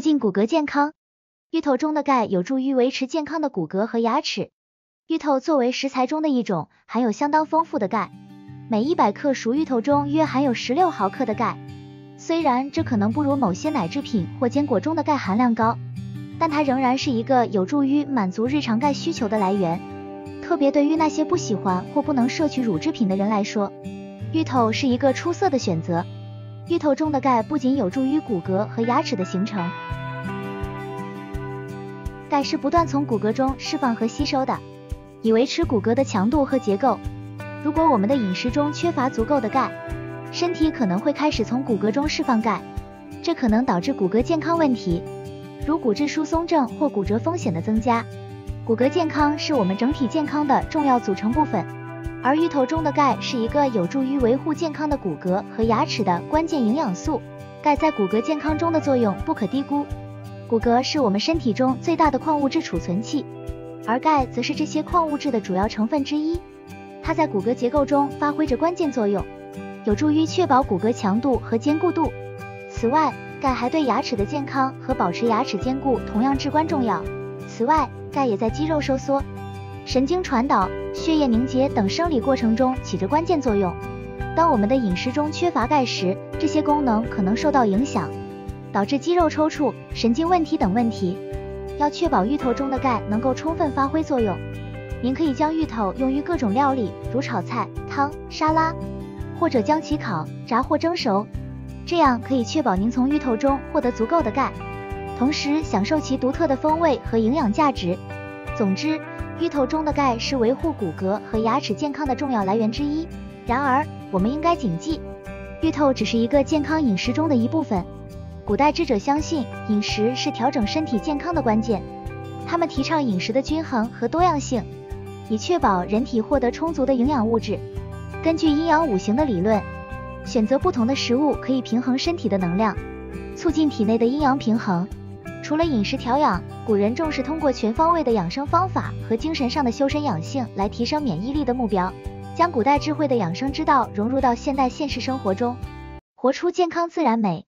促进骨骼健康。芋头中的钙有助于维持健康的骨骼和牙齿。芋头作为食材中的一种，含有相当丰富的钙，每一百克熟芋头中约含有十六毫克的钙。虽然这可能不如某些奶制品或坚果中的钙含量高，但它仍然是一个有助于满足日常钙需求的来源。特别对于那些不喜欢或不能摄取乳制品的人来说，芋头是一个出色的选择。芋头中的钙不仅有助于骨骼和牙齿的形成，钙是不断从骨骼中释放和吸收的，以维持骨骼的强度和结构。如果我们的饮食中缺乏足够的钙，身体可能会开始从骨骼中释放钙，这可能导致骨骼健康问题，如骨质疏松症或骨折风险的增加。骨骼健康是我们整体健康的重要组成部分。而芋头中的钙是一个有助于维护健康的骨骼和牙齿的关键营养素。钙在骨骼健康中的作用不可低估。骨骼是我们身体中最大的矿物质储存器，而钙则是这些矿物质的主要成分之一。它在骨骼结构中发挥着关键作用，有助于确保骨骼强度和坚固度。此外，钙还对牙齿的健康和保持牙齿坚固同样至关重要。此外，钙也在肌肉收缩。神经传导、血液凝结等生理过程中起着关键作用。当我们的饮食中缺乏钙时，这些功能可能受到影响，导致肌肉抽搐、神经问题等问题。要确保芋头中的钙能够充分发挥作用，您可以将芋头用于各种料理，如炒菜、汤、沙拉，或者将其烤、炸或蒸熟，这样可以确保您从芋头中获得足够的钙，同时享受其独特的风味和营养价值。总之。芋头中的钙是维护骨骼和牙齿健康的重要来源之一。然而，我们应该谨记，芋头只是一个健康饮食中的一部分。古代智者相信，饮食是调整身体健康的关键。他们提倡饮食的均衡和多样性，以确保人体获得充足的营养物质。根据阴阳五行的理论，选择不同的食物可以平衡身体的能量，促进体内的阴阳平衡。除了饮食调养，古人重视通过全方位的养生方法和精神上的修身养性来提升免疫力的目标，将古代智慧的养生之道融入到现代现实生活中，活出健康自然美。